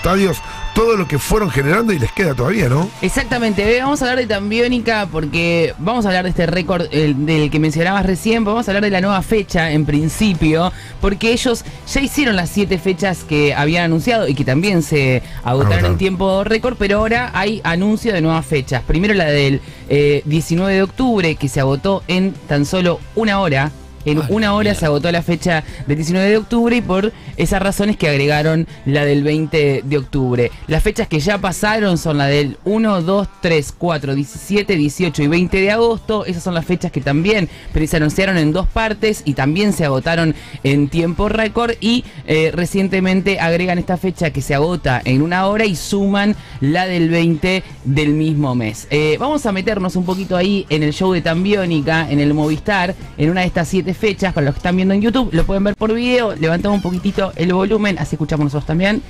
estadios todo lo que fueron generando y les queda todavía, ¿no? Exactamente, eh, vamos a hablar de Tambiónica porque vamos a hablar de este récord del que mencionabas recién, vamos a hablar de la nueva fecha en principio, porque ellos ya hicieron las siete fechas que habían anunciado y que también se agotaron en tiempo récord, pero ahora hay anuncio de nuevas fechas. Primero la del 19 eh, de octubre, que se agotó en tan solo una hora en una hora se agotó la fecha del 19 de octubre y por esas razones que agregaron la del 20 de octubre. Las fechas que ya pasaron son la del 1, 2, 3, 4, 17, 18 y 20 de agosto. Esas son las fechas que también pero se anunciaron en dos partes y también se agotaron en tiempo récord. Y eh, recientemente agregan esta fecha que se agota en una hora y suman la del 20 del mismo mes. Eh, vamos a meternos un poquito ahí en el show de Tambiónica, en el Movistar, en una de estas siete fechas, para los que están viendo en YouTube, lo pueden ver por video, levantamos un poquitito el volumen, así escuchamos nosotros también.